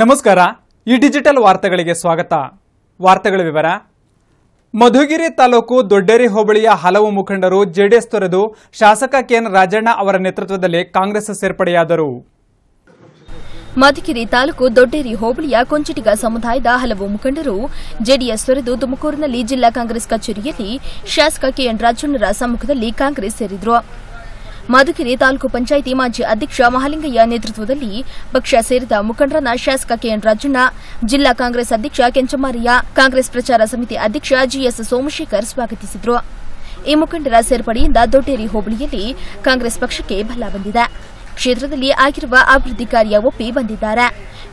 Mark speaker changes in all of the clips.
Speaker 1: ನಮಸ್ಕಾರ. ಈ ಡಿಜಿಟಲ್ ವಾರ್ತೆಗಳಿಗೆ ಸ್ವಾಗತ. ವಾರ್ತೆಗಳ ವಿವರ. ಮಧುಗಿರಿ ತಾಲೂಕು ದೊಡ್ಡೇರಿ ಹೋಬಳಿಯ ಹಲವು ಮುಖಂಡರು ಜೆಡಿಎಸ್ ತೊರೆದು ಶಾಸಕ ಕೆಎನ್ ರಾಜಣ್ಣ ಅವರ ನೇತೃತ್ವದಲ್ಲಿ ಕಾಂಗ್ರೆಸ್ ಸೇರ್ಪಡೆಯಾದರು.
Speaker 2: ಮಧುಗಿರಿ ತಾಲೂಕು ದೊಡ್ಡೇರಿ ಹೋಬಳಿಯ ಕೊಂಚಟಿಗ ಸಮುದಾಯದ ಹಲವು ಮುಖಂಡರು ಜೆಡಿಎಸ್ ತೊರೆದು ತುಮಕೂರಿನಲ್ಲಿ ಜಿಲ್ಲಾ ಕಾಂಗ್ರೆಸ್ ಕಚೇರಿಯಲ್ಲಿ ಶಾಸಕ ಕೆಎನ್ ರಾಜಣ್ಣರ ಸಮ್ಮುಖದಲ್ಲಿ ಕಾಂಗ್ರೆಸ್ ಸೇರಿದ್ರು. ಮಧುಗಿರಿ ತಾಲೂಕು ಪಂಚಾಯಿತಿ ಮಾಜಿ ಅಧ್ಯಕ್ಷ ಮಹಾಲಿಂಗಯ್ಯ ನೇತೃತ್ವದಲ್ಲಿ ಪಕ್ಷ ಸೇರಿದ ಮುಖಂಡರನ್ನ ಶಾಸಕ ಕೆಎನ್ ರಾಜಣ್ಣ, ಜಿಲ್ಲಾ ಕಾಂಗ್ರೆಸ್ ಅಧ್ಯಕ್ಷ ಕೆಂಚಮಾರಿಯ ಕಾಂಗ್ರೆಸ್ ಪ್ರಚಾರ ಸಮಿತಿ ಅಧ್ಯಕ್ಷ ಜಿಎಸ್ ಸೋಮಶೇಖರ್ ಸ್ವಾಗತಿಸಿದರು. ಈ ಮುಖಂಡರ ಸೇರ್ಪಡೆಯಿಂದ ದೊಡ್ಡೇರಿ ಹೋಬಳಿಯಲ್ಲಿ ಕಾಂಗ್ರೆಸ್ ಪಕ್ಷಕ್ಕೆ ಬಲ ಬಂದಿದೆ. ಕ್ಷೇತ್ರದಲ್ಲಿ ಆಗಿರುವ ಅಭಿವೃದ್ಧಿ ಕಾರ್ಯ ಒಪ್ಪಿ ಬಂದಿದ್ದಾರೆ.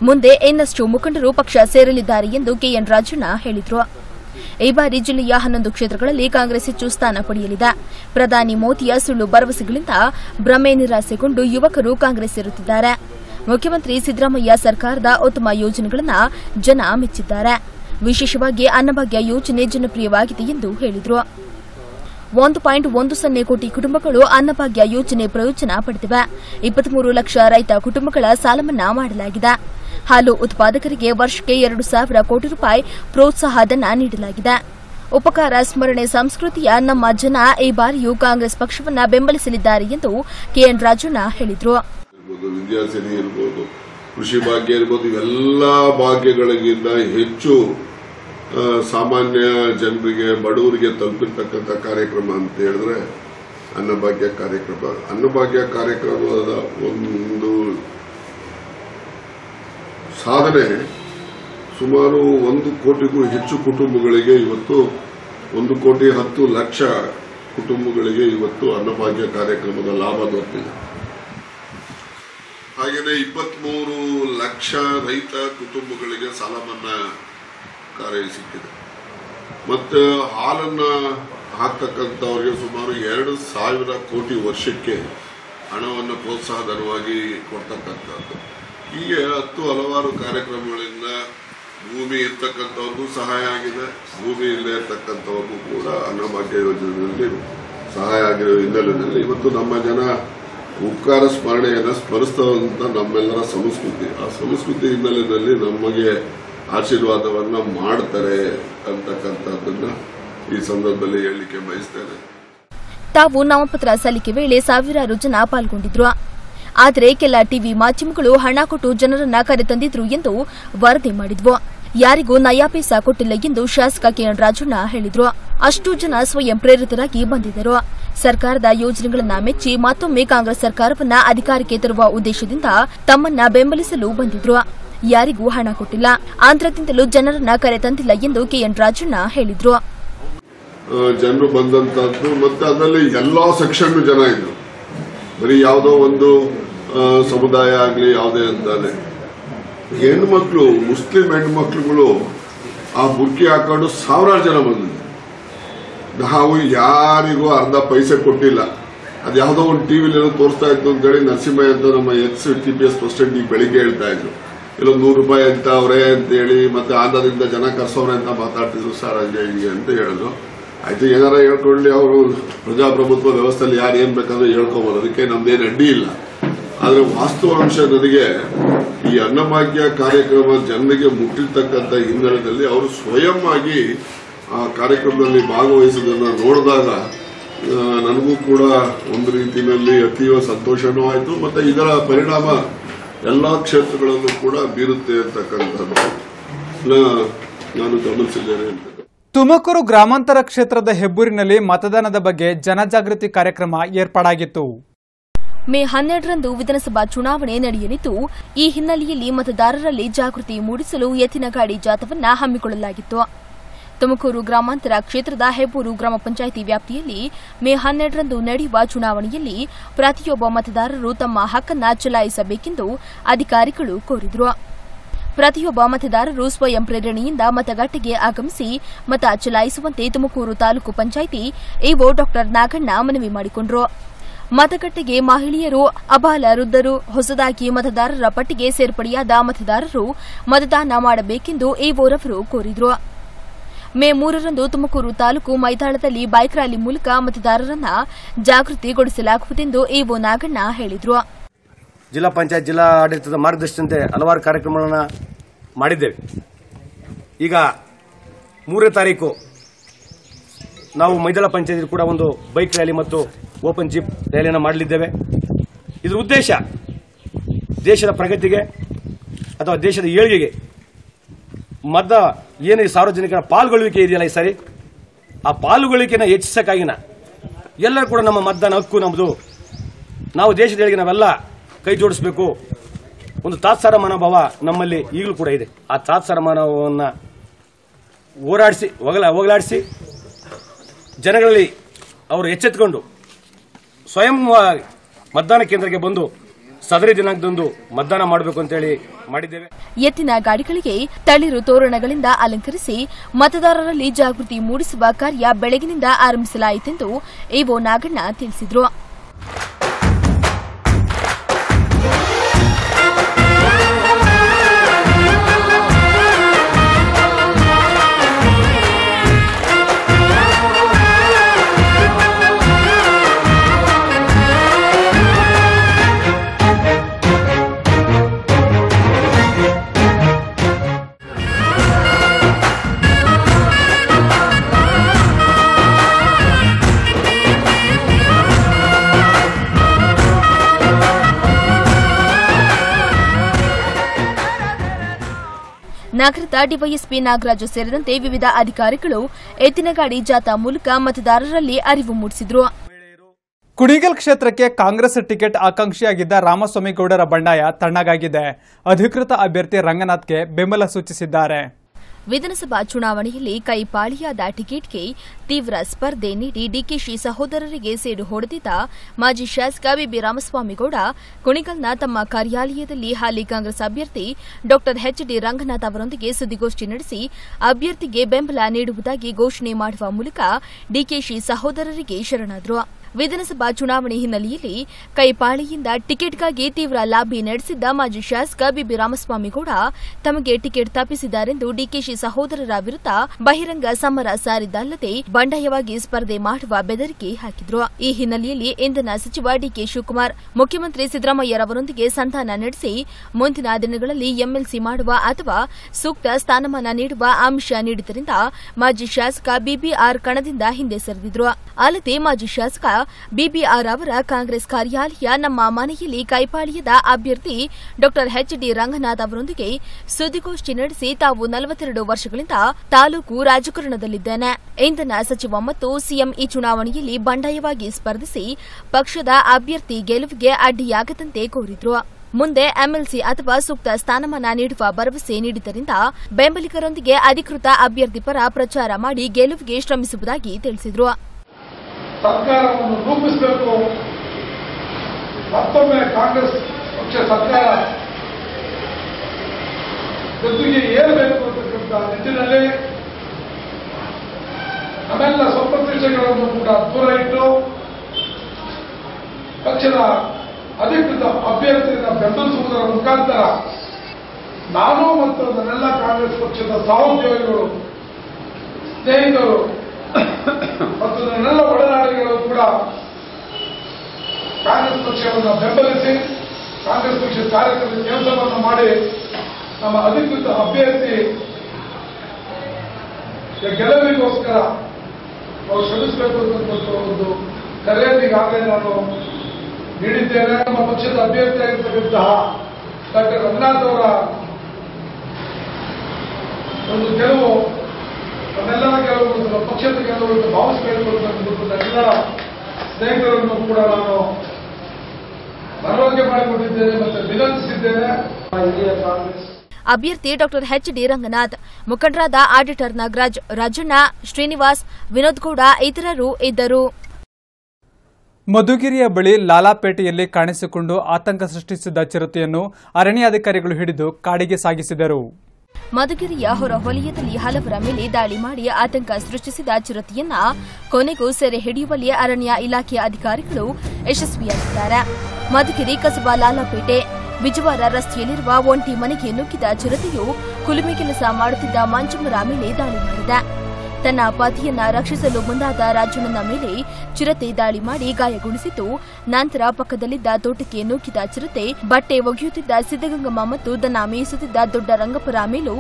Speaker 2: ಮುಂದೆ ಇನ್ನಷ್ಟು ಮುಖಂಡರು ಪಕ್ಷ ಸೇರಲಿದ್ದಾರೆ ಎಂದು ಕೆಎನ್ ರಾಜಣ್ಣ ಹೇಳಿದರು. ಈ ಬಾರಿ ಜಿಲ್ಲೆಯ ಹನ್ನೊಂದು ಕ್ಷೇತ್ರಗಳಲ್ಲಿ ಕಾಂಗ್ರೆಸ್ ಹೆಚ್ಚು ಸ್ಥಾನ ಪಡೆಯಲಿದೆ. ಪ್ರಧಾನಿ ಮೋದಿಯ ಸುಳ್ಳು ಭರವಸೆಗಳಿಂದ ಭ್ರಮೆ ನಿರಾಸೆಗೊಂಡು ಯುವಕರು ಕಾಂಗ್ರೆಸ್ ಸೇರುತ್ತಿದ್ದಾರೆ. ಮುಖ್ಯಮಂತ್ರಿ ಸಿದ್ದರಾಮಯ್ಯ ಸರ್ಕಾರದ ಉತ್ತಮ ಯೋಜನೆಗಳನ್ನು ಜನ ಮೆಚ್ಚಿದ್ದಾರೆ. ವಿಶೇಷವಾಗಿ ಅನ್ನಭಾಗ್ಯ ಯೋಜನೆ ಜನಪ್ರಿಯವಾಗಿದೆ ಎಂದು ಹೇಳಿದರು. ಒಂದು ಪಾಯಿಂಟ್ ಒಂದು ಸೊನ್ನೆ ಕೋಟಿ ಕುಟುಂಬಗಳು ಅನ್ನಭಾಗ್ಯ ಯೋಜನೆ ಪ್ರಯೋಜನ ಪಡೆದಿವೆ. ಇಪ್ಪತ್ಮೂರು ಲಕ್ಷ ರೈತ ಕುಟುಂಬಗಳ ಸಾಲಮನ್ನಾ ಮಾಡಲಾಗಿದೆ. ಹಾಲು ಉತ್ಪಾದಕರಿಗೆ ವರ್ಷಕ್ಕೆ ಎರಡು ಸಾವಿರ ಕೋಟಿ ರೂಪಾಯಿ ಪ್ರೋತ್ಸಾಹಧನ ನೀಡಲಾಗಿದೆ. ಉಪಕಾರ ಸ್ಮರಣೆ ಸಂಸ್ಕೃತಿಯ ನಮ್ಮ ಜನ ಈ ಬಾರಿಯೂ ಕಾಂಗ್ರೆಸ್ ಪಕ್ಷವನ್ನು ಬೆಂಬಲಿಸಲಿದ್ದಾರೆ ಎಂದು ಕೆಎನ್ ರಾಜಣ್ಣ ಹೇಳಿದರು.
Speaker 3: ಕೃಷಿ ಭಾಗ್ಯ ಇರ್ಬೋದು, ಇವೆಲ್ಲ ಭಾಗ್ಯಗಳಿಗಿಂತ ಹೆಚ್ಚು ಸಾಮಾನ್ಯ ಜನರಿಗೆ, ಬಡವರಿಗೆ ತಲುಪಿರ್ತಕ್ಕಂಥ ಕಾರ್ಯಕ್ರಮ ಅಂತ ಹೇಳಿದ್ರೆ ಅನ್ನಭಾಗ್ಯ ಕಾರ್ಯಕ್ರಮ. ಅನ್ನಭಾಗ್ಯ ಕಾರ್ಯಕ್ರಮದ ಒಂದು ಸಾಧನೆ ಸುಮಾರು ಒಂದು ಕೋಟಿಗೂ ಹೆಚ್ಚು ಕುಟುಂಬಗಳಿಗೆ ಇವತ್ತು, ಒಂದು ಕೋಟಿ ಹತ್ತು ಲಕ್ಷ ಕುಟುಂಬಗಳಿಗೆ ಇವತ್ತು ಅನ್ನಭಾಗ್ಯ ಕಾರ್ಯಕ್ರಮದ ಲಾಭ ದೊರೆತಿದೆ. ಹಾಗೆಯೇ ಇಪ್ಪತ್ಮೂರು ಲಕ್ಷ ರೈತ ಕುಟುಂಬಗಳಿಗೆ ಸಾಲ ಮನ್ನಾ ಕಾರ್ಯ ಸಿಕ್ಕಿದೆ. ಮತ್ತು ಹಾಲನ್ನು ಹಾಕ್ತಕ್ಕಂಥವ್ರಿಗೆ ಸುಮಾರು ಎರಡು ಸಾವಿರ ಕೋಟಿ ವರ್ಷಕ್ಕೆ ಹಣವನ್ನು ಪ್ರೋತ್ಸಾಹ ಧನವಾಗಿ ಕೊಡ್ತಕ್ಕಂಥದ್ದು. ಹೀಗೆ ಹತ್ತು ಹಲವಾರು ಕಾರ್ಯಕ್ರಮಗಳಿಂದ ಭೂಮಿ ಇರ್ತಕ್ಕಂಥವ್ರಿಗೂ ಸಹಾಯ ಆಗಿದೆ. ಭೂಮಿ ಇಲ್ಲದೆ ಇರ್ತಕ್ಕಂಥವ್ರಿಗೂ ಕೂಡ ಅನ್ನಭಾಗ್ಯ ಯೋಜನೆಯಲ್ಲಿ ಸಹಾಯ ಆಗಿರೋ ಹಿನ್ನೆಲೆಯಲ್ಲಿ ಇವತ್ತು ನಮ್ಮ ಜನ ಉಪಕಾರ ಸ್ಮರಣೆಯನ್ನು ಸ್ಮರಿಸ್ತವಂತ ನಮ್ಮೆಲ್ಲರ ಸಂಸ್ಕೃತಿ. ಆ ಸಂಸ್ಕೃತಿ ಹಿನ್ನೆಲೆಯಲ್ಲಿ ನಮಗೆ ಆಶೀರ್ವಾದವನ್ನು ಮಾಡ್ತಾರೆ ಅಂತಕ್ಕಂಥದ್ದನ್ನು ಈ ಸಂದರ್ಭದಲ್ಲಿ ಹೇಳಲಿಕ್ಕೆ ಬಯಸ್ತೇನೆ.
Speaker 2: ತಾವು ನಾಮಪತ್ರ ಸಲ್ಲಿಕೆ ವೇಳೆ ಸಾವಿರಾರು ಜನ ಪಾಲ್ಗೊಂಡಿದ್ರು. ಆದರೆ ಕೆಲ ಟಿವಿ ಮಾಧ್ಯಮಗಳು ಹಣ ಕೊಟ್ಟು ಜನರನ್ನ ಕರೆತಂದಿದ್ರು ಎಂದು ವರದಿ ಮಾಡಿದ್ವು. ಯಾರಿಗೂ ನಯಾ ಪೈಸಾ ಕೊಟ್ಟಿಲ್ಲ ಎಂದು ಶಾಸಕ ಕೆಎನ್ ರಾಜಣ್ಣ ಹೇಳಿದ್ರು. ಅಷ್ಟು ಜನ ಸ್ವಯಂ ಪ್ರೇರಿತರಾಗಿ ಬಂದಿದ್ದರು. ಸರ್ಕಾರದ ಯೋಜನೆಗಳನ್ನ ಮೆಚ್ಚಿ ಮತ್ತೊಮ್ಮೆ ಕಾಂಗ್ರೆಸ್ ಸರ್ಕಾರವನ್ನ ಅಧಿಕಾರಕ್ಕೆ ತರುವ ಉದ್ದೇಶದಿಂದ ತಮ್ಮನ್ನ ಬೆಂಬಲಿಸಲು ಬಂದಿದ್ರು. ಯಾರಿಗೂ ಹಣ ಕೊಟ್ಟಿಲ್ಲ. ಆಂಧ್ರದಿಂದಲೂ ಜನರನ್ನ ಕರೆತಂದಿಲ್ಲ ಎಂದು ಕೆಎನ್ ರಾಜಣ್ಣ ಹೇಳಿದ್ರು.
Speaker 3: ಜನರು ಬಂದಂತದ್ದು ಮತ್ತೆ ಅದರಲ್ಲಿ ಎಲ್ಲಾ ಸೆಕ್ಷನ್ ಜನ ಇದ್ರು. ಬರೀ ಯಾವುದೋ ಒಂದು ಸಮುದಾಯ ಆಗಲಿ ಯಾವುದೇ ಅಂತಾನೆ. ಹೆಣ್ಮಕ್ಳು, ಮುಸ್ಲಿಂ ಹೆಣ್ಮಕ್ಳುಗಳು ಆ ಬುರ್ಕಿ ಹಾಕೊಂಡು ಸಾವಿರಾರು ಜನ ಬಂದಿದ್ರು. ನಾವು ಯಾರಿಗೂ ಅರ್ಧ ಪೈಸೆ ಕೊಟ್ಟಿಲ್ಲ. ಅದು ಯಾವುದೋ ಒಂದು ಟಿವಿಲಿ ಏನೋ ತೋರಿಸ್ತಾ ಇತ್ತು ಅಂತೇಳಿ ನರಸಿಂಹಯ್ಯ ಅಂತ ನಮ್ಮ ex T P S president ಈಗ ಬೆಳಿಗ್ಗೆ ಹೇಳ್ತಾ ಇದ್ರು. ಇಲ್ಲೊಂದು ನೂರು ರೂಪಾಯಿ ಅಂತ ಅವರೇ ಅಂತೇಳಿ ಮತ್ತೆ ಆಂಧ್ರದಿಂದ ಜನ ಕರ್ಸೋರೆ ಅಂತ ಮಾತಾಡ್ತಿದ್ರು, ಸರ್ ಅಂತ ಹೇಳಿದ್ರು. ಆಯ್ತು, ಏನಾರ ಹೇಳ್ಕೊಳ್ಳಿ, ಅವರು ಪ್ರಜಾಪ್ರಭುತ್ವ ವ್ಯವಸ್ಥೆಯಲ್ಲಿ ಯಾರು ಏನ್ ಬೇಕಂದ್ರೆ ಹೇಳ್ಕೋಬಹುದು ಅದಕ್ಕೆ ನಮ್ದೇನು ಅಡ್ಡಿ ಇಲ್ಲ. ಆದ್ರೆ ವಾಸ್ತವಾಂಶ ನನಗೆ ಈ ಅನ್ನಭಾಗ್ಯ ಕಾರ್ಯಕ್ರಮ ಜನರಿಗೆ ಮುಟ್ಟಿರ್ತಕ್ಕಂಥ ಹಿನ್ನೆಲೆಯಲ್ಲಿ ಅವರು ಸ್ವಯಂ ಆಗಿ ಆ ಕಾರ್ಯಕ್ರಮದಲ್ಲಿ ಭಾಗವಹಿಸೋದನ್ನ ನೋಡಿದಾಗ ನನಗೂ ಕೂಡ ಒಂದು ರೀತಿಯಲ್ಲಿ ಅತೀವ ಸಂತೋಷನೂ ಆಯಿತು, ಮತ್ತೆ ಇದರ ಪರಿಣಾಮ ಎಲ್ಲಾ ಕ್ಷೇತ್ರಗಳಲ್ಲೂ ಕೂಡ ಬೀರುತ್ತೆ ಅಂತಕ್ಕಂಥದ್ದು. ನಾನು ಗಮನಿಸಿದ್ದೇನೆ ಅಂತ.
Speaker 1: ತುಮಕೂರು ಗ್ರಾಮಾಂತರ ಕ್ಷೇತ್ರದ ಹೆಬ್ಬೂರಿನಲ್ಲಿ ಮತದಾನದ ಬಗ್ಗೆ ಜನಜಾಗೃತಿ ಕಾರ್ಯಕ್ರಮ ಏರ್ಪಾಡಾಗಿತ್ತು.
Speaker 2: ಮೇ ಹನ್ನೆರಡರಂದು ವಿಧಾನಸಭಾ ಚುನಾವಣೆ ನಡೆಯಲಿದ್ದು, ಈ ಹಿನ್ನೆಲೆಯಲ್ಲಿ ಮತದಾರರಲ್ಲಿ ಜಾಗೃತಿ ಮೂಡಿಸಲು ಎತ್ತಿನ ಗಾಡಿ ಜಾಥವನ್ನ ಹಮ್ಮಿಕೊಳ್ಳಲಾಗಿತ್ತು. ತುಮಕೂರು ಗ್ರಾಮಾಂತರ ಕ್ಷೇತ್ರದ ಹೆಬ್ಬೂರು ಗ್ರಾಮ ಪಂಚಾಯಿತಿ ವ್ಯಾಪ್ತಿಯಲ್ಲಿ ಮೇ ಹನ್ನೆರಡರಂದು ನಡೆಯುವ ಚುನಾವಣೆಯಲ್ಲಿ ಪ್ರತಿಯೊಬ್ಬ ಮತದಾರರು ತಮ್ಮ ಹಕ್ಕನ್ನು ಚಲಾಯಿಸಬೇಕೆಂದು ಅಧಿಕಾರಿಗಳು ಕೋರಿದರು. ಪ್ರತಿಯೊಬ್ಬ ಮತದಾರರು ಸ್ವಯಂ ಪ್ರೇರಣೆಯಿಂದ ಮತಗಟ್ಟೆಗೆ ಆಗಮಿಸಿ ಮತ ಚಲಾಯಿಸುವಂತೆ ತುಮಕೂರು ತಾಲೂಕು ಪಂಚಾಯಿತಿ ಇಒ ಡಾ ನಾಗಣ್ಣ ಮನವಿ ಮಾಡಿಕೊಂಡರು. ಮತಗಟ್ಟೆಗೆ ಮಹಿಳೆಯರು, ಅಬಾಲ ವೃದ್ಧರು, ಹೊಸದಾಗಿ ಮತದಾರರ ಪಟ್ಟಿಗೆ ಸೇರ್ಪಡೆಯಾದ ಮತದಾರರು ಮತದಾನ ಮಾಡಬೇಕೆಂದು ಇಒರವರು ಕೋರಿದರು. ಮೇ ಮೂರರಂದು ತುಮಕೂರು ತಾಲೂಕು ಮೈದಾಳದಲ್ಲಿ ಬೈಕ್ ರ್ಯಾಲಿ ಮೂಲಕ ಮತದಾರರನ್ನ ಜಾಗೃತಿಗೊಳಿಸಲಾಗುವುದೆಂದು ಇಒ ನಾಗಣ್ಣ ಹೇಳಿದರು.
Speaker 4: ಜಿಲ್ಲಾ ಪಂಚಾಯತ್ ಜಿಲ್ಲಾ ಆಡಳಿತದ ಮಾರ್ಗದರ್ಶನದಂತೆ ಹಲವಾರು ಕಾರ್ಯಕ್ರಮಗಳನ್ನು ಮಾಡಿದ್ದೇವೆ. ಈಗ ಮೂರನೇ ತಾರೀಕು ನಾವು ಮೈದಳ ಪಂಚಾಯತ್ ಕೂಡ ಒಂದು ಬೈಕ್ ರ್ಯಾಲಿ ಮತ್ತು ಓಪನ್ ಜೀಪ್ ರ್ಯಾಲಿಯನ್ನು ಮಾಡಲಿದ್ದೇವೆ. ಇದರ ಉದ್ದೇಶ ದೇಶದ ಪ್ರಗತಿಗೆ ಅಥವಾ ದೇಶದ ಏಳಿಗೆಗೆ ಮತ ಏನು ಸಾರ್ವಜನಿಕರ ಪಾಲ್ಗೊಳ್ಳುವಿಕೆ ಇದೆಯಲ್ಲ ಈ ಸರಿ, ಆ ಪಾಲ್ಗೊಳ್ಳುವಿಕೆಯನ್ನು ಹೆಚ್ಚಿಸಕ್ಕಾಗಿನ ಎಲ್ಲರೂ ಕೂಡ ನಮ್ಮ ಮತದಾನ ಹಕ್ಕು ನಮ್ಮದು ನಾವು ದೇಶದ ಏಳಿಗೆ ನಾವೆಲ್ಲ ಕೈ ಜೋಡಿಸಬೇಕು. ಒಂದು ತಾತ್ಸಾರ ಮನೋಭಾವ ನಮ್ಮಲ್ಲಿ ಈಗಲೂ ಕೂಡ ಇದೆ. ಆ ತಾತ್ಸಾರ ಮನೋಭಾವವನ್ನು ಹೋರಾಡಿಸಿ ಒಗಲ ಹೋಗಲಾಡಿಸಿ, ಜನಗಳಲ್ಲಿ ಅವರು ಎಚ್ಚೆತ್ಕೊಂಡು ಸ್ವಯಂ ಮತದಾನ ಕೇಂದ್ರಕ್ಕೆ ಬಂದು ಸದರಿ ದಿನಾಂಕದಂದು ಮತದಾನ ಮಾಡಬೇಕು ಅಂತೇಳಿ ಮಾಡಿದ್ದೇವೆ.
Speaker 2: ಎತ್ತಿನ ಗಾಡಿಗಳಿಗೆ ತಳಿರು ತೋರಣಗಳಿಂದ ಅಲಂಕರಿಸಿ ಮತದಾರರಲ್ಲಿ ಜಾಗೃತಿ ಮೂಡಿಸುವ ಕಾರ್ಯ ಬೆಳಗಿನಿಂದ ಆರಂಭಿಸಲಾಯಿತೆಂದು ಎಒ ನಾಗಣ್ಣ ತಿಳಿಸಿದರು. ನಗರದ ಡಿವೈಎಸ್ಪಿ ನಾಗರಾಜು ಸೇರಿದಂತೆ ವಿವಿಧ ಅಧಿಕಾರಿಗಳು ಎತ್ತಿನಗಾಡಿ ಜಾಥಾ ಮೂಲಕ ಮತದಾರರಲ್ಲಿ ಅರಿವು ಮೂಡಿಸಿದರು.
Speaker 1: ಕುಣಿಗಲ್ ಕ್ಷೇತ್ರಕ್ಕೆ ಕಾಂಗ್ರೆಸ್ ಟಿಕೆಟ್ ಆಕಾಂಕ್ಷಿಯಾಗಿದ್ದ ರಾಮಸ್ವಾಮಿ ಗೌಡರ ಬಂಡಾಯ ತಣ್ಣಗಾಗಿದೆ. ಅಧಿಕೃತ ಅಭ್ಯರ್ಥಿ ರಂಗನಾಥ್ಗೆ ಬೆಂಬಲ ಸೂಚಿಸಿದ್ದಾರೆ.
Speaker 2: ವಿಧಾನಸಭಾ ಚುನಾವಣೆಯಲ್ಲಿ ಕೈಪಾಳಿಯಾದ ಟಿಕೆಟ್ಗೆ ತೀವ್ರ ಸ್ಪರ್ಧೆ ನೀಡಿ ಡಿಕೆಶಿ ಸಹೋದರರಿಗೆ ಸೇಡು ಹೊಡೆದಿದ್ದ ಮಾಜಿ ಶಾಸಕ ಬಿಬಿ ರಾಮಸ್ವಾಮಿಗೌಡ, ಕುಣಿಗಲ್ನ ತಮ್ಮ ಕಾರ್ಯಾಲಯದಲ್ಲಿ ಹಾಲಿ ಕಾಂಗ್ರೆಸ್ ಅಭ್ಯರ್ಥಿ ಡಾ ಡಿ ರಂಗನಾಥ್ ಅವರೊಂದಿಗೆ ಸುದ್ದಿಗೋಷ್ಠಿ ನಡೆಸಿ ಅಭ್ಯರ್ಥಿಗೆ ಬೆಂಬಲ ನೀಡುವುದಾಗಿ ಘೋಷಣೆ ಮಾಡುವ ಮೂಲಕ ಡಿಕೆಶಿ ಸಹೋದರರಿಗೆ ಶರಣಾದರು. ವಿಧಾನಸಭಾ ಚುನಾವಣೆ ಹಿನ್ನೆಲೆಯಲ್ಲಿ ಕೈಪಾಳಿಯಿಂದ ಟಿಕೆಟ್ಗಾಗಿ ತೀವ್ರ ಲಾಬಿ ನಡೆಸಿದ್ದ ಮಾಜಿ ಶಾಸಕ ಬಿಬಿ ರಾಮಸ್ವಾಮಿಗೌಡ ತಮಗೆ ಟಿಕೆಟ್ ತಪ್ಪಿಸಿದ್ದಾರೆಂದು ಡಿಕೆಶಿ ಸಹೋದರರ ವಿರುದ್ಧ ಬಹಿರಂಗ ಸಮರ ಸಾರಿದ್ದಲ್ಲದೆ ಬಂಡಾಯವಾಗಿ ಸ್ಪರ್ಧೆ ಮಾಡುವ ಬೆದರಿಕೆ ಹಾಕಿದ್ರು. ಈ ಹಿನ್ನೆಲೆಯಲ್ಲಿ ಇಂಧನ ಸಚಿವ ಡಿಕೆ ಶಿವಕುಮಾರ್, ಮುಖ್ಯಮಂತ್ರಿ ಸಿದ್ದರಾಮಯ್ಯರವರೊಂದಿಗೆ ಸಂಧಾನ ನಡೆಸಿ ಮುಂದಿನ ದಿನಗಳಲ್ಲಿ ಎಂಎಲ್ಸಿ ಮಾಡುವ ಅಥವಾ ಸೂಕ್ತ ಸ್ಥಾನಮಾನ ನೀಡುವ ಆಮಿಷ ನೀಡಿದ್ದರಿಂದ ಮಾಜಿ ಶಾಸಕ ಬಿಬಿಆರ್ ಕಣದಿಂದ ಹಿಂದೆ ಸರಿದಿದ್ರು. ಅಲ್ಲದೆ ಮಾಜಿ ಶಾಸಕ ಬಿಬಿಆರ್ ಅವರ ಕಾಂಗ್ರೆಸ್ ಕಾರ್ಯಾಲಯ ನಮ್ಮ ಮನೆಯಲ್ಲಿ ಕೈಪಾಳಿಯದ ಅಭ್ಯರ್ಥಿ ಡಾ ಎಚ್ ಡಿ ರಂಗನಾಥ್ ಅವರೊಂದಿಗೆ ಸುದ್ದಿಗೋಷ್ಠಿ ನಡೆಸಿ ತಾವು ನಲವತ್ತೆರಡು ವರ್ಷಗಳಿಂದ ತಾಲೂಕು ರಾಜಕಾರಣದಲ್ಲಿದ್ದೇನೆ. ಇಂಧನ ಸಚಿವ ಮತ್ತು ಸಿಎಂ ಈ ಚುನಾವಣೆಯಲ್ಲಿ ಬಂಡಾಯವಾಗಿ ಸ್ಪರ್ಧಿಸಿ ಪಕ್ಷದ ಅಭ್ಯರ್ಥಿ ಗೆಲುವಿಗೆ ಅಡ್ಡಿಯಾಗದಂತೆ ಕೋರಿದ್ರು. ಮುಂದೆ ಎಂಎಲ್ಸಿ ಅಥವಾ ಸೂಕ್ತ ಸ್ಥಾನಮಾನ ನೀಡುವ ಭರವಸೆ ನೀಡಿದ್ದರಿಂದ ಬೆಂಬಲಿಗರೊಂದಿಗೆ ಅಧಿಕೃತ ಅಭ್ಯರ್ಥಿ ಪರ ಪ್ರಚಾರ ಮಾಡಿ ಗೆಲುವಿಗೆ ಶ್ರಮಿಸುವುದಾಗಿ ತಿಳಿಸಿದರು.
Speaker 5: ಸರ್ಕಾರವನ್ನು ರೂಪಿಸಬೇಕು. ಮತ್ತೊಮ್ಮೆ ಕಾಂಗ್ರೆಸ್ ಪಕ್ಷ ಸರ್ಕಾರ ಗದ್ದುಗೆ ಏರಬೇಕು ಅಂತಕ್ಕಂಥ ನಿಟ್ಟಿನಲ್ಲಿ ನಮ್ಮೆಲ್ಲ ಸ್ವಪ್ರತಿಷ್ಠೆಗಳನ್ನು ಕೂಡ ದೂರ ಇಟ್ಟು ಪಕ್ಷದ ಅಧಿಕೃತ ಅಭ್ಯರ್ಥಿಯನ್ನು ಬೆಂಬಲಿಸುವುದರ ಮುಖಾಂತರ ನಾನು ಮತ್ತು ನನ್ನೆಲ್ಲ ಕಾಂಗ್ರೆಸ್ ಪಕ್ಷದ ಸಹೋದ್ಯೋಗಿಗಳು, ಸ್ನೇಹಿತರು ಮತ್ತು ನನ್ನೆಲ್ಲ ಒಡನಾಡಿಗಳು ಕೂಡ ಕಾಂಗ್ರೆಸ್ ಪಕ್ಷವನ್ನು ಬೆಂಬಲಿಸಿ, ಕಾಂಗ್ರೆಸ್ ಪಕ್ಷದ ಕಾರ್ಯಕರ್ತರ ಕೆಲಸವನ್ನು ಮಾಡಿ ನಮ್ಮ ಅಧಿಕೃತ ಅಭ್ಯರ್ಥಿ ಗೆಲುವಿಗೋಸ್ಕರ ಅವರು ಶ್ರಮಿಸಬೇಕು ಅಂತಕ್ಕಂಥ ಒಂದು ಕರೆಯನ್ನು ಈಗಾಗಲೇ ನಾನು ನೀಡಿದ್ದೇನೆ. ನಮ್ಮ ಪಕ್ಷದ ಅಭ್ಯರ್ಥಿಯಾಗಿರ್ತಕ್ಕಂತಹ ಡಾಕ್ಟರ್ ರಂಗನಾಥ್ ಅವರ ಒಂದು ಗೆಲುವು ನಮ್ಮೆಲ್ಲರ ಕೆಲವು ನಮ್ಮ ಪಕ್ಷದ ಕೆಲವು ಭಾವಿಸಬೇಕು ಅಂತಕ್ಕಂಥ ಎಲ್ಲ ಸ್ನೇಹಿತರನ್ನು ಕೂಡ ನಾನು ಮನವರಿಕೆ ಮಾಡಿಕೊಂಡಿದ್ದೇನೆ ಮತ್ತೆ ವಿನಂತಿಸಿದ್ದೇನೆ. ಹಿರಿಯ ಕಾಂಗ್ರೆಸ್.
Speaker 2: ಅಭ್ಯರ್ಥಿ ಡಾಕ್ಟರ್ ಎಚ್ ಡಿ ರಂಗನಾಥ್ ಮುಖಂಡರಾದ ಆಡಿಟರ್ ನಾಗರಾಜ್ ರಾಜಣ್ಣ ಶ್ರೀನಿವಾಸ್ ವಿನೋದ್ ಗೌಡ ಇತರರು ಇದ್ದರು.
Speaker 1: ಮಧುಗಿರಿಯ ಬಳಿ ಲಾಲಾಪೇಟೆಯಲ್ಲಿ ಕಾಣಿಸಿಕೊಂಡು ಆತಂಕ ಸೃಷ್ಟಿಸಿದ್ದ ಚಿರತೆಯನ್ನು ಅರಣ್ಯಾಧಿಕಾರಿಗಳು ಹಿಡಿದು ಕಾಡಿಗೆ ಸಾಗಿಸಿದರು.
Speaker 2: ಮಧುಗಿರಿಯ ಹೊರವಲಯದಲ್ಲಿ ಹಲವರ ಮೇಲೆ ದಾಳಿ ಮಾಡಿ ಆತಂಕ ಸೃಷ್ಟಿಸಿದ ಚಿರತೆಯನ್ನ ಕೊನೆಗೂ ಸೆರೆ ಹಿಡಿಯುವಲ್ಲಿ ಅರಣ್ಯ ಇಲಾಖೆಯ ಅಧಿಕಾರಿಗಳು ಯಶಸ್ವಿಯಾಗಿದ್ದಾರೆ. ಮಧುಗಿರಿ ಕಸಬಾ ಲಾಲಾಪೇಟೆ ಬಿಜವಾರ ರಸ್ತೆಯಲ್ಲಿರುವ ಒಂಟಿ ಮನೆಗೆ ನುಗ್ಗಿದ ಚಿರತೆಯು ಕುಲುಮೆ ಕೆಲಸ ಮಾಡುತ್ತಿದ್ದ ಮಂಜಮ್ಮರ ಮೇಲೆ ದಾಳಿ ಮಾಡಿದೆ. ತನ್ನ ಪತಿಯನ್ನ ರಕ್ಷಿಸಲು ಮುಂದಾದ ರಾಜಣ್ಣನ ಮೇಲೆ ಚಿರತೆ ದಾಳಿ ಮಾಡಿ ಗಾಯಗೊಳಿಸಿತು ನಂತರ ಪಕ್ಕದಲ್ಲಿದ್ದ ತೋಟಕ್ಕೆ ನುಗ್ಗಿದ ಚಿರತೆ, ಬಟ್ಟೆ ಒಗೆಯುತ್ತಿದ್ದ ಸಿದ್ದಗಂಗಮ್ಮ ಮತ್ತು ತನ್ನ ಮೇಯಿಸುತ್ತಿದ್ದ ದೊಡ್ಡ ರಂಗಪುರ ಮೇಲೂ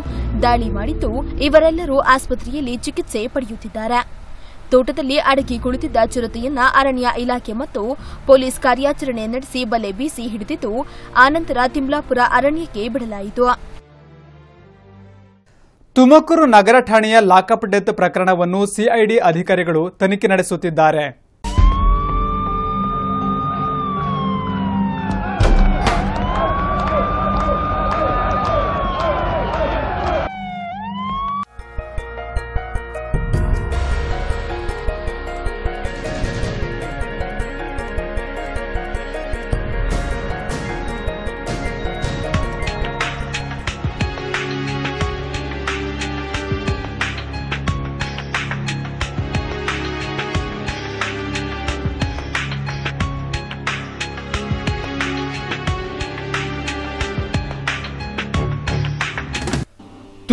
Speaker 2: ದಾಳಿ ಮಾಡಿದ್ದು ಇವರೆಲ್ಲರೂ ಆಸ್ಪತ್ರೆಯಲ್ಲಿ ಚಿಕಿತ್ಸೆ ಪಡೆಯುತ್ತಿದ್ದಾರೆ. ತೋಟದಲ್ಲಿ ಅಡಗಿ ಕುಳಿತಿದ್ದ ಚಿರತೆಯನ್ನ ಅರಣ್ಯ ಇಲಾಖೆ ಮತ್ತು ಪೊಲೀಸ್ ಕಾರ್ಯಾಚರಣೆ ನಡೆಸಿ ಬಲೆ ಬೀಸಿ ಹಿಡಿದಿದ್ದು ಆನಂತರ ತಿಮ್ಲಾಪುರ ಅರಣ್ಯಕ್ಕೆ ಬಿಡಲಾಯಿತು.
Speaker 1: ತುಮಕೂರು ನಗರ ಠಾಣೆಯ ಲಾಕಪ್ ಡೆತ್ ಪ್ರಕರಣವನ್ನು ಸಿಐಡಿ ಅಧಿಕಾರಿಗಳು ತನಿಖೆ ನಡೆಸುತ್ತಿದ್ದಾರೆ.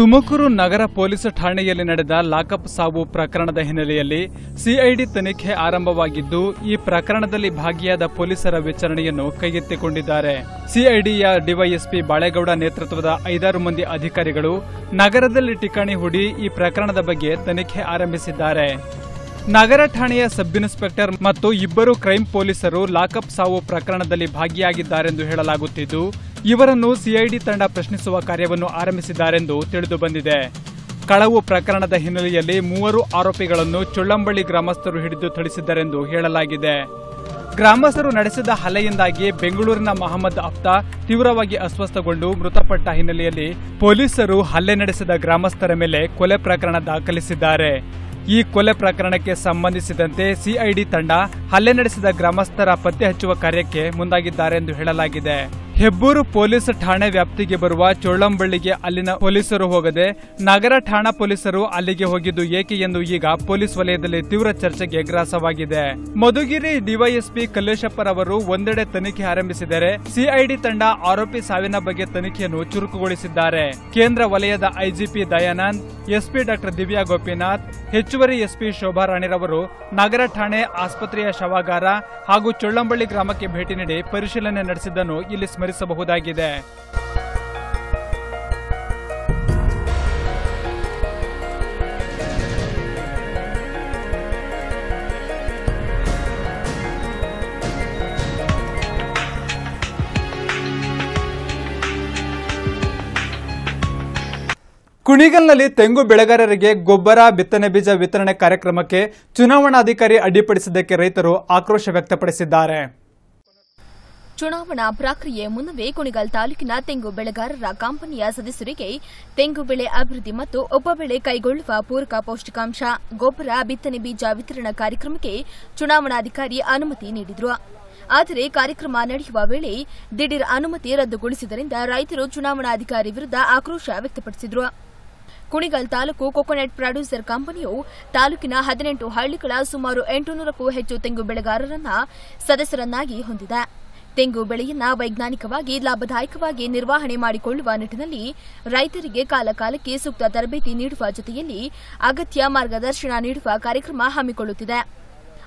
Speaker 1: ತುಮಕೂರು ನಗರ ಪೊಲೀಸ್ ಠಾಣೆಯಲ್ಲಿ ನಡೆದ ಲಾಕಪ್ ಸಾವು ಪ್ರಕರಣದ ಹಿನ್ನೆಲೆಯಲ್ಲಿ ಸಿಐಡಿ ತನಿಖೆ ಆರಂಭವಾಗಿದ್ದು, ಈ ಪ್ರಕರಣದಲ್ಲಿ ಭಾಗಿಯಾದ ಪೊಲೀಸರ ವಿಚಾರಣೆಯನ್ನು ಕೈಗೆತ್ತಿಕೊಂಡಿದ್ದಾರೆ. ಸಿಐಡಿಯ ಡಿವೈಎಸ್ಪಿ ಬಾಳೇಗೌಡ ನೇತೃತ್ವದ ಐದಾರು ಮಂದಿ ಅಧಿಕಾರಿಗಳು ನಗರದಲ್ಲಿ ಠಿಕಾಣಿ ಹೂಡಿ ಈ ಪ್ರಕರಣದ ಬಗ್ಗೆ ತನಿಖೆ ಆರಂಭಿಸಿದ್ದಾರೆ. ನಗರ ಠಾಣೆಯ ಸಬ್ ಇನ್ಸ್ಪೆಕ್ಟರ್ ಮತ್ತು ಇಬ್ಬರು ಕ್ರೈಂ ಪೊಲೀಸರು ಲಾಕಪ್ ಸಾವು ಪ್ರಕರಣದಲ್ಲಿ ಭಾಗಿಯಾಗಿದ್ದಾರೆಂದು ಹೇಳಲಾಗುತ್ತಿದ್ದು ಇವರನ್ನು ಸಿಐಡಿ ತಂಡ ಪ್ರಶ್ನಿಸುವ ಕಾರ್ಯವನ್ನು ಆರಂಭಿಸಿದ್ದಾರೆಂದು ತಿಳಿದು ಬಂದಿದೆ. ಕಳವು ಪ್ರಕರಣದ ಹಿನ್ನೆಲೆಯಲ್ಲಿ ಮೂವರು ಆರೋಪಿಗಳನ್ನು ಚುಳ್ಳಂಬಳ್ಳಿ ಗ್ರಾಮಸ್ಥರು ಹಿಡಿದು ಥಳಿಸಿದ್ದರೆಂದು ಹೇಳಲಾಗಿದೆ. ಗ್ರಾಮಸ್ಥರು ನಡೆಸಿದ ಹಲ್ಲೆಯಿಂದಾಗಿ ಬೆಂಗಳೂರಿನ ಮಹಮ್ಮದ್ ಅಫ್ತಾ ತೀವ್ರವಾಗಿ ಅಸ್ವಸ್ಥಗೊಂಡು ಮೃತಪಟ್ಟ ಹಿನ್ನೆಲೆಯಲ್ಲಿ ಪೊಲೀಸರು ಹಲ್ಲೆ ನಡೆಸಿದ ಗ್ರಾಮಸ್ಥರ ಮೇಲೆ ಕೊಲೆ ಪ್ರಕರಣ ದಾಖಲಿಸಿದ್ದಾರೆ. ಈ ಕೊಲೆ ಪ್ರಕರಣಕ್ಕೆ ಸಂಬಂಧಿಸಿದಂತೆ ಸಿಐಡಿ ತಂಡ ಹಲ್ಲೆ ನಡೆಸಿದ ಗ್ರಾಮಸ್ಥರ ಪತ್ತೆ ಹಚ್ಚುವ ಕಾರ್ಯಕ್ಕೆ ಮುಂದಾಗಿದ್ದಾರೆ ಎಂದು ಹೇಳಲಾಗಿದೆ. ಹೆಬ್ಬೂರು ಪೊಲೀಸ್ ಠಾಣೆ ವ್ಯಾಪ್ತಿಗೆ ಬರುವ ಚೋಳಂಬಳ್ಳಿಗೆ ಅಲ್ಲಿನ ಪೊಲೀಸರು ಹೋಗದೆ ನಗರ ಠಾಣಾ ಪೊಲೀಸರು ಅಲ್ಲಿಗೆ ಹೋಗಿದ್ದು ಏಕೆ ಎಂದು ಈಗ ಪೊಲೀಸ್ ವಲಯದಲ್ಲಿ ತೀವ್ರ ಚರ್ಚೆಗೆ ಗ್ರಾಸವಾಗಿದೆ. ಮಧುಗಿರಿ ಡಿವೈಎಸ್ಪಿ ಕಲ್ಲೇಶಪ್ಪರವರು ಒಂದೆಡೆ ತನಿಖೆ ಆರಂಭಿಸಿದರೆ ಸಿಐಡಿ ತಂಡ ಆರೋಪಿ ಸಾವಿನ ಬಗ್ಗೆ ತನಿಖೆಯನ್ನು ಚುರುಕುಗೊಳಿಸಿದ್ದಾರೆ. ಕೇಂದ್ರ ವಲಯದ IGP Dayanand, SP doctor Divya Gopinath, ಹೆಚ್ಚುವರಿ ಎಸ್ಪಿ ಶೋಭಾ ರಾಣಿರವರು ನಗರ ಠಾಣೆ ಆಸ್ಪತ್ರೆಯ ಶವಾಗಾರ ಹಾಗೂ ಚೊಳ್ಳಂಬಳ್ಳಿ ಗ್ರಾಮಕ್ಕೆ ಭೇಟಿ ನೀಡಿ ಪರಿಶೀಲನೆ ನಡೆಸಿದ್ದನ್ನು ಇಲ್ಲಿ ಸ್ಮರಿಸಬಹುದಾಗಿದೆ. ಕುಣಿಗಲ್ನಲ್ಲಿ ತೆಂಗು ಬೆಳೆಗಾರರಿಗೆ ಗೊಬ್ಬರ ಬಿತ್ತನೆ ಬೀಜ ವಿತರಣೆ ಕಾರ್ಯಕ್ರಮಕ್ಕೆ ಚುನಾವಣಾಧಿಕಾರಿ ಅಡ್ಡಿಪಡಿಸಿದ್ದಕ್ಕೆ ರೈತರು ಆಕ್ರೋಶ ವ್ಯಕ್ತಪಡಿಸಿದ್ದಾರೆ.
Speaker 2: ಚುನಾವಣಾ ಪ್ರಕ್ರಿಯೆ ಮುನ್ನವೇ ಕುಣಿಗಲ್ ತಾಲೂಕಿನ ತೆಂಗು ಬೆಳೆಗಾರರ ಕಂಪನಿಯ ಸದಸ್ಯರಿಗೆ ತೆಂಗು ಬೆಳೆ ಅಭಿವೃದ್ಧಿ ಮತ್ತು ಉಪಬೆಳೆ ಕೈಗೊಳ್ಳುವ ಪೂರಕ ಪೌಷ್ಟಿಕಾಂಶ, ಗೊಬ್ಬರ, ಬಿತ್ತನೆ ಬೀಜ ವಿತರಣಾ ಕಾರ್ಯಕ್ರಮಕ್ಕೆ ಚುನಾವಣಾಧಿಕಾರಿ ಅನುಮತಿ ನೀಡಿದರು. ಆದರೆ ಕಾರ್ಯಕ್ರಮ ನಡೆಯುವ ವೇಳೆ ದಿಢೀರ್ ಅನುಮತಿ ರದ್ದುಗೊಳಿಸಿದ್ದರಿಂದ ರೈತರು ಚುನಾವಣಾಧಿಕಾರಿ ವಿರುದ್ಧ ಆಕ್ರೋಶ ವ್ಯಕ್ತಪಡಿಸಿದರು. ಕುಣಿಗಲ್ ತಾಲೂಕು ಕೊಕೊನೆಟ್ ಪ್ರೊಡ್ಯೂಸರ್ ಕಂಪನಿಯು ತಾಲೂಕಿನ ಹದಿನೆಂಟು ಹಳ್ಳಿಗಳ ಸುಮಾರು ಎಂಟುನೂರಕ್ಕೂ ಹೆಚ್ಚು ತೆಂಗು ಬೆಳೆಗಾರರನ್ನ ಸದಸ್ಯರನ್ನಾಗಿ ಹೊಂದಿದೆ. ತೆಂಗು ಬೆಳೆಯನ್ನ ವೈಜ್ಞಾನಿಕವಾಗಿ ಲಾಭದಾಯಕವಾಗಿ ನಿರ್ವಹಣೆ ಮಾಡಿಕೊಳ್ಳುವ ನಿಟ್ಟಿನಲ್ಲಿ ರೈತರಿಗೆ ಕಾಲಕಾಲಕ್ಕೆ ಸೂಕ್ತ ತರಬೇತಿ ನೀಡುವ ಜೊತೆಯಲ್ಲಿ ಅಗತ್ಯ ಮಾರ್ಗದರ್ಶನ ನೀಡುವ ಕಾರ್ಯಕ್ರಮ ಹಮ್ಮಿಕೊಳ್ಳುತ್ತಿದೆ.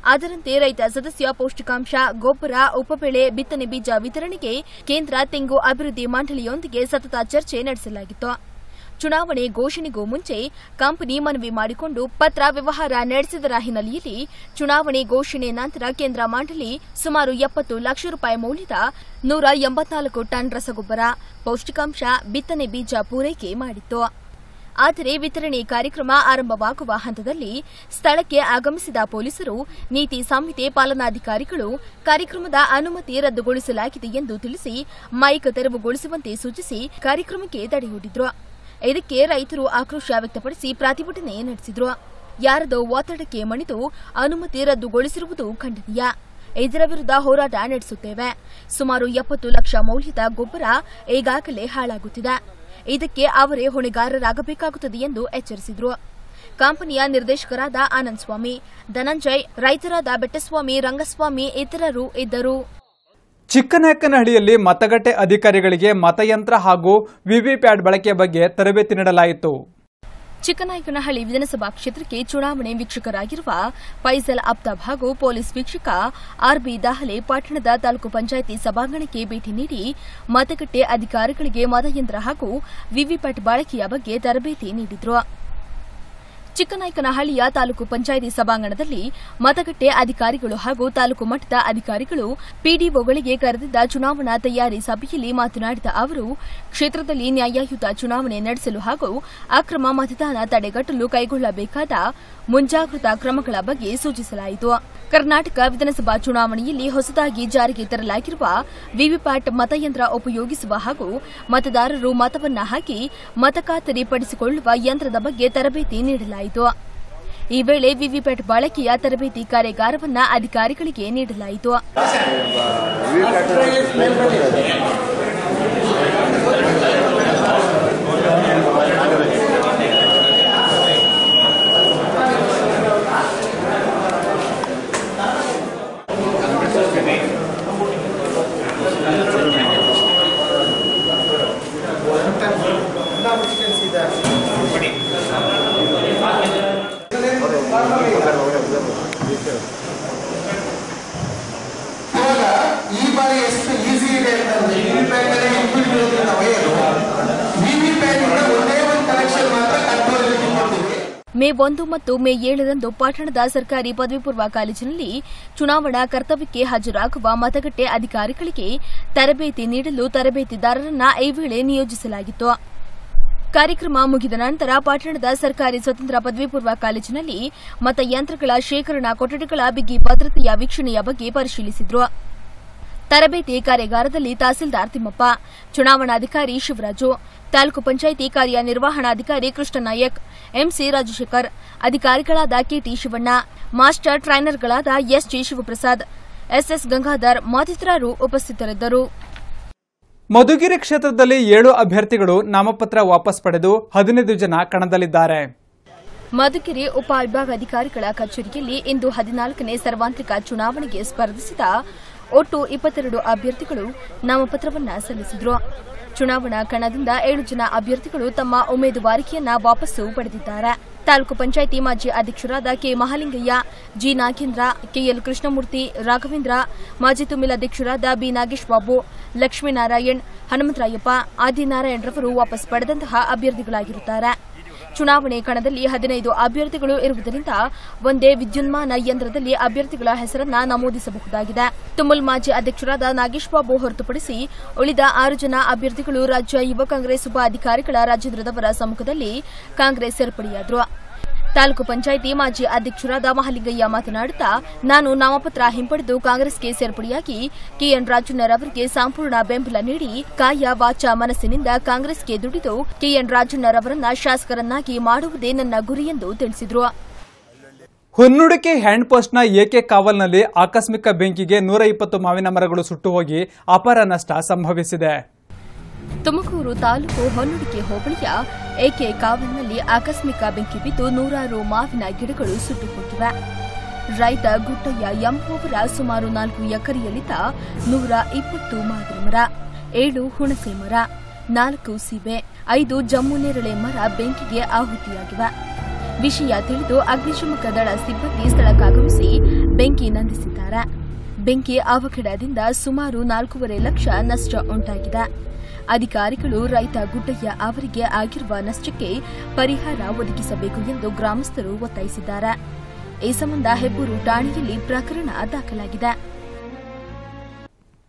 Speaker 2: ಅದರಂತೆ ರೈತ ಸದಸ್ಯ ಪೌಷ್ಟಿಕಾಂಶ, ಗೊಬ್ಬರ, ಉಪಬೆಳೆ, ಬಿತ್ತನೆ ಬೀಜ ವಿತರಣೆಗೆ ಕೇಂದ್ರ ತೆಂಗು ಅಭಿವೃದ್ಧಿ ಮಂಡಳಿಯೊಂದಿಗೆ ಸತತ ಚರ್ಚೆ ನಡೆಸಲಾಗಿತ್ತು. ಚುನಾವಣೆ ಘೋಷಣೆಗೂ ಮುಂಚೆ ಕಂಪನಿ ಮನವಿ ಮಾಡಿಕೊಂಡು ಪತ್ರ ವ್ಯವಹಾರ ನಡೆಸಿದರ ಹಿನ್ನೆಲೆಯಲ್ಲಿ ಚುನಾವಣೆ ಘೋಷಣೆ ನಂತರ ಕೇಂದ್ರ ಮಂಡಳಿ ಸುಮಾರು ಎಪ್ಪತ್ತು ಲಕ್ಷ ರೂಪಾಯಿ ಮೌಲ್ಯದ ನೂರ ಎಂಬತ್ನಾಲ್ಕು ಟನ್ ರಸಗೊಬ್ಬರ, ಪೌಷ್ಟಿಕಾಂಶ, ಬಿತ್ತನೆ ಬೀಜ ಪೂರೈಕೆ ಮಾಡಿತ್ತು. ಆದರೆ ವಿತರಣೆ ಕಾರ್ಯಕ್ರಮ ಆರಂಭವಾಗುವ ಹಂತದಲ್ಲಿ ಸ್ಥಳಕ್ಕೆ ಆಗಮಿಸಿದ ಪೊಲೀಸರು, ನೀತಿ ಸಂಹಿತೆ ಪಾಲನಾಧಿಕಾರಿಗಳು ಕಾರ್ಯಕ್ರಮದ ಅನುಮತಿ ರದ್ದುಗೊಳಿಸಲಾಗಿದೆ ಎಂದು ತಿಳಿಸಿ ಮೈಕ್ ತೆರವುಗೊಳಿಸುವಂತೆ ಸೂಚಿಸಿ ಕಾರ್ಯಕ್ರಮಕ್ಕೆ ತಡೆಯೊಡ್ಡಿದ್ರು. ಇದಕ್ಕೆ ರೈತರು ಆಕ್ರೋಶ ವ್ಯಕ್ತಪಡಿಸಿ ಪ್ರತಿಭಟನೆ ನಡೆಸಿದ್ರು. ಯಾರದೋ ಒತ್ತಡಕ್ಕೆ ಮಣಿದು ಅನುಮತಿ ರದ್ದುಗೊಳಿಸಿರುವುದು ಖಂಡನೀಯ. ಇದರ ವಿರುದ್ಧ ಹೋರಾಟ ನಡೆಸುತ್ತೇವೆ. ಸುಮಾರು ಎಪ್ಪತ್ತು ಲಕ್ಷ ಮೌಲ್ಯದ ಗೊಬ್ಬರ ಈಗಾಗಲೇ ಹಾಳಾಗುತ್ತಿದೆ. ಇದಕ್ಕೆ ಅವರೇ ಹೊಣೆಗಾರರಾಗಬೇಕಾಗುತ್ತದೆ ಎಂದು ಎಚ್ಚರಿಸಿದ್ರು. ಕಂಪನಿಯ ನಿರ್ದೇಶಕರಾದ ಆನಂದ್ ಸ್ವಾಮಿ ಧನಂಜಯ್, ರೈತರಾದ ಬೆಟ್ಟಸ್ವಾಮಿ, ರಂಗಸ್ವಾಮಿ ಇತರರು ಇದ್ದರು.
Speaker 1: ಚಿಕ್ಕನಾಯಕನಹಳ್ಳಿಯಲ್ಲಿ ಮತಗಟ್ಟೆ ಅಧಿಕಾರಿಗಳಿಗೆ ಮತಯಂತ್ರ ಹಾಗೂ ವಿವಿಪ್ಯಾಟ್ ಬಳಕೆ ಬಗ್ಗೆ ತರಬೇತಿ ನೀಡಲಾಯಿತು.
Speaker 2: ಚಿಕ್ಕನಾಯಕನಹಳ್ಳಿ ವಿಧಾನಸಭಾ ಕ್ಷೇತ್ರಕ್ಕೆ ಚುನಾವಣೆ ವೀಕ್ಷಕರಾಗಿರುವ ಫೈಸಲ್ ಅಬ್ತಾಬ್ ಹಾಗೂ ಪೊಲೀಸ್ ವೀಕ್ಷಕ ಆರ್ಬಿ ದಾಹಲೆ ಪಟ್ಟಣದ ತಾಲೂಕು ಪಂಚಾಯಿತಿ ಸಭಾಂಗಣಕ್ಕೆ ಭೇಟಿ ನೀಡಿ ಮತಗಟ್ಟೆ ಅಧಿಕಾರಿಗಳಿಗೆ ಮತಯಂತ್ರ ಹಾಗೂ ವಿವಿಪ್ಯಾಟ್ ಬಳಕೆಯ ಬಗ್ಗೆ ತರಬೇತಿ ನೀಡಿದರು. ಚಿಕ್ಕನಾಯಕನಹಳ್ಳಿಯ ತಾಲೂಕು ಪಂಚಾಯಿತಿ ಸಭಾಂಗಣದಲ್ಲಿ ಮತಗಟ್ಟೆ ಅಧಿಕಾರಿಗಳು ಹಾಗೂ ತಾಲೂಕು ಮಟ್ಟದ ಅಧಿಕಾರಿಗಳು ಪಿಡಿಒಗಳಿಗೆ ಕರೆದಿದ್ದ ಚುನಾವಣಾ ತಯಾರಿ ಸಭೆಯಲ್ಲಿ ಮಾತನಾಡಿದ ಅವರು, ಕ್ಷೇತ್ರದಲ್ಲಿ ನ್ಯಾಯಯುತ ಚುನಾವಣೆ ನಡೆಸಲು ಹಾಗೂ ಅಕ್ರಮ ಮತದಾನ ತಡೆಗಟ್ಟಲು ಕೈಗೊಳ್ಳಬೇಕಾದ ಮುಂಜಾಗ್ರತಾ ಕ್ರಮಗಳ ಬಗ್ಗೆ ಸೂಚಿಸಲಾಯಿತು. ಕರ್ನಾಟಕ ವಿಧಾನಸಭಾ ಚುನಾವಣೆಯಲ್ಲಿ ಹೊಸದಾಗಿ ಜಾರಿಗೆ ತರಲಾಗಿರುವ ವಿವಿಪ್ಯಾಟ್ ಮತಯಂತ್ರ ಉಪಯೋಗಿಸುವ ಹಾಗೂ ಮತದಾರರು ಮತವನ್ನ ಹಾಕಿ ಮತ ಖಾತರಿ ಪಡಿಸಿಕೊಳ್ಳುವ ಯಂತ್ರದ ಬಗ್ಗೆ ತರಬೇತಿ ನೀಡಲಾಯಿತು. ಈ ವೇಳೆ ವಿವಿಪ್ಯಾಟ್ ಬಳಕೆಯ ತರಬೇತಿ ಕಾರ್ಯಾಗಾರವನ್ನ ಅಧಿಕಾರಿಗಳಿಗೆ ನೀಡಲಾಯಿತು. ಮೇ ಒಂದು ಮತ್ತು ಮೇ ಏಳರಂದು ಪಟ್ಟಣದ ಸರ್ಕಾರಿ ಪದವಿ ಪೂರ್ವ ಕಾಲೇಜಿನಲ್ಲಿ ಚುನಾವಣಾ ಕರ್ತವ್ಯಕ್ಕೆ ಹಾಜರಾಗುವ ಮತಗಟ್ಟೆ ಅಧಿಕಾರಿಗಳಿಗೆ ತರಬೇತಿ ನೀಡಲು ತರಬೇತಿದಾರರನ್ನ ಈ ವೇಳೆ ನಿಯೋಜಿಸಲಾಗಿತ್ತು. ಕಾರ್ಯಕ್ರಮ ಮುಗಿದ ನಂತರ ಪಟ್ಟಣದ ಸರ್ಕಾರಿ ಸ್ವತಂತ್ರ ಪದವಿ ಪೂರ್ವ ಕಾಲೇಜಿನಲ್ಲಿ ಮತಯಂತ್ರಗಳ ಶೇಖರಣಾ ಕೊಠಡಿಗಳ ಬಿಗಿ ಭದ್ರತೆಯ ವೀಕ್ಷಣೆಯ ಬಗ್ಗೆ ಪರಿಶೀಲಿಸಿದ್ರು. ತರಬೇತಿ ಕಾರ್ಯಾಗಾರದಲ್ಲಿ ತಹಸೀಲ್ದಾರ್ ತಿಮ್ಮಪ್ಪ ಚುನಾವಣಾಧಿಕಾರಿ ಶಿವರಾಜು ತಾಲೂಕು ಪಂಚಾಯಿತಿ ಕಾರ್ಯನಿರ್ವಹಣಾಧಿಕಾರಿ ಕೃಷ್ಣ ನಾಯಕ್ ಎಂಸಿ ರಾಜಶೇಖರ್ ಅಧಿಕಾರಿಗಳಾದ ಕೆಟಿ ಶಿವಣ್ಣ ಮಾಸ್ಟರ್ ಟ್ರೈನರ್ಗಳಾದ ಎಸ್ಜಿ ಶಿವಪ್ರಸಾದ್ ಎಸ್ಎಸ್ ಗಂಗಾಧರ್ ಮತ್ತಿತರರು ಉಪಸ್ಥಿತರಿದ್ದರು.
Speaker 1: ಮಧುಗಿರಿ ಕ್ಷೇತ್ರದಲ್ಲಿ ಏಳು ಅಭ್ಯರ್ಥಿಗಳು ನಾಮಪತ್ರ ವಾಪಸ್ ಪಡೆದು ಹದಿನೈದು ಜನ ಕಣದಲ್ಲಿದ್ದಾರೆ.
Speaker 2: ಮಧುಗಿರಿ ಉಪ ವಿಭಾಗಾಧಿಕಾರಿಗಳ ಕಚೇರಿಯಲ್ಲಿ ಇಂದು ಹದಿನಾಲ್ಕನೇ ಸರ್ವಾಂತ್ರಿಕ ಚುನಾವಣೆಗೆ ಸ್ಪರ್ಧಿಸಿದ ಒಟ್ಟು ಇಪ್ಪತ್ತೆರಡು ಅಭ್ಯರ್ಥಿಗಳು ನಾಮಪತ್ರವನ್ನು ಸಲ್ಲಿಸಿದ್ರು. ಚುನಾವಣಾ ಕಣದಿಂದ ಏಳು ಜನ ಅಭ್ಯರ್ಥಿಗಳು ತಮ್ಮ ಉಮೇದುವಾರಿಕೆಯನ್ನ ವಾಪಸ್ಸು ಪಡೆದಿದ್ದಾರೆ. ತಾಲೂಕು ಪಂಚಾಯಿತಿ ಮಾಜಿ ಅಧ್ಯಕ್ಷರಾದ K Mahalingaiah, G Nagendra KL Krishnamurthy, Raghavendra, ಮಾಜಿ ತುಮಿಲ್ ಅಧ್ಯಕ್ಷರಾದ ಬಿ ನಾಗೇಶ್ ಬಾಬು, ಲಕ್ಷ್ಮೀನಾರಾಯಣ್, ಹನುಮಂತರಾಯಪ್ಪ ಆದಿನಾರಾಯಣರವರು ವಾಪಸ್ ಪಡೆದಂತಹ ಅಭ್ಯರ್ಥಿಗಳಾಗಿರುತ್ತಾರೆ. ಚುನಾವಣೆ ಕಣದಲ್ಲಿ ಹದಿನೈದು ಅಭ್ಯರ್ಥಿಗಳು ಇರುವುದರಿಂದ ಒಂದೇ ವಿದ್ಯುನ್ಮಾನ ಯಂತ್ರದಲ್ಲಿ ಅಭ್ಯರ್ಥಿಗಳ ಹೆಸರನ್ನ ನಮೂದಿಸಬಹುದಾಗಿದೆ. ತುಮುಲ್ ಮಾಜಿ ಅಧ್ಯಕ್ಷರಾದ ನಾಗೇಶ್ ಬಾಬು ಹೊರತುಪಡಿಸಿ ಉಳಿದ ಆರು ಜನ ಅಭ್ಯರ್ಥಿಗಳು ರಾಜ್ಯ ಯುವ ಕಾಂಗ್ರೆಸ್ ಉಪ ಅಧಿಕಾರಿಗಳ ರಾಜೇಂದ್ರದವರ ಸಮ್ಮುಖದಲ್ಲಿ ಕಾಂಗ್ರೆಸ್ ಸೇರ್ಪಡೆಯಾದರು. ತಾಲೂಕು ಪಂಚಾಯಿತಿ ಮಾಜಿ ಅಧ್ಯಕ್ಷರಾದ ಮಹಲಿಂಗಯ್ಯ ಮಾತನಾಡುತ್ತಾ, ನಾನು ನಾಮಪತ್ರ ಹಿಂಪಡೆದು ಕಾಂಗ್ರೆಸ್ಗೆ ಸೇರ್ಪಡೆಯಾಗಿ ಕೆಎನ್ ರಾಜಣ್ಣರವರಿಗೆ ಸಂಪೂರ್ಣ ಬೆಂಬಲ ನೀಡಿ ಕಾಯ ವಾಚ ಮನಸ್ಸಿನಿಂದ ಕಾಂಗ್ರೆಸ್ಗೆ ದುಡಿದು ಕೆಎನ್ ರಾಜಣ್ಣರವರನ್ನ ಶಾಸಕರನ್ನಾಗಿ ಮಾಡುವುದೇ ನನ್ನ ಗುರಿ ಎಂದು ತಿಳಿಸಿದರು.
Speaker 1: ಹೊನ್ನುಡಿಕೆ ಹ್ಯಾಂಡ್ ಎಕೆ ಕಾವಲ್ನಲ್ಲಿ ಆಕಸ್ಮಿಕ ಬೆಂಕಿಗೆ ನೂರ ಇಪ್ಪತ್ತು ಮಾವಿನ ಮರಗಳು ಸುಟ್ಟು ಹೋಗಿ ಅಪಾರ ನಷ್ಟ ಸಂಭವಿಸಿದೆ.
Speaker 2: ತುಮಕೂರು ತಾಲೂಕು ಹೊನ್ನುಡಿಕೆ ಹೋಬಳಿಯ ಎಕೆ ಕಾವಲ್ನಲ್ಲಿ ಆಕಸ್ಮಿಕ ಬೆಂಕಿ ಬಿದ್ದು ನೂರಾರು ಮಾವಿನ ಗಿಡಗಳು ಸುಟ್ಟು ಹೋಗಿವೆ ರೈತ ಗುಟ್ಟಯ್ಯ ಎಂಬುವರ ಸುಮಾರು ನಾಲ್ಕು ಎಕರೆಯಲ್ಲಿದ್ದ ನೂರ ಇಪ್ಪತ್ತು ಮಾವಿನ ಮರ, ಏಳು ಹುಣಸೆ ಮರ, ನಾಲ್ಕು ಸೀಬೆ, ಐದು ಜಮ್ಮು ನೇರಳೆ ಮರ ಬೆಂಕಿಗೆ ಆಹುತಿಯಾಗಿವೆ. ವಿಷಯ ತಿಳಿದು ಅಗ್ನಿಶಾಮಕ ದಳ ಸಿಬ್ಬಂದಿ ಸ್ಥಳಕ್ಕಾಗಮಿಸಿ ಬೆಂಕಿ ನಂದಿಸಿದ್ದಾರೆ. ಬೆಂಕಿ ಅವಘಡದಿಂದ ಸುಮಾರು ನಾಲ್ಕೂವರೆ ಲಕ್ಷ ನಷ್ಟ ಉಂಟಾಗಿದೆ. ಅಧಿಕಾರಿಗಳು, ರೈತ ಗುಡ್ಡಯ್ಯ ಅವರಿಗೆ ಆಗಿರುವ ನಷ್ಟಕ್ಕೆ ಪರಿಹಾರ ಒದಗಿಸಬೇಕು ಎಂದು ಗ್ರಾಮಸ್ಥರು ಒತ್ತಾಯಿಸಿದ್ದಾರೆ. ಈ ಸಂಬಂಧ ಹೆಬ್ಬೂರು ಠಾಣೆಯಲ್ಲಿ ಪ್ರಕರಣ ದಾಖಲಾಗಿದೆ.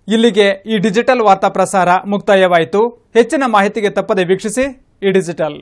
Speaker 1: ಇಲ್ಲಿಗೆ ಈ ಡಿಜಿಟಲ್ ವಾರ್ತಾ ಪ್ರಸಾರ ಮುಕ್ತಾಯವಾಯಿತು. ಹೆಚ್ಚಿನ ಮಾಹಿತಿಗೆ ತಪ್ಪದೆ ವೀಕ್ಷಿಸಿ ಈ ಡಿಜಿಟಲ್.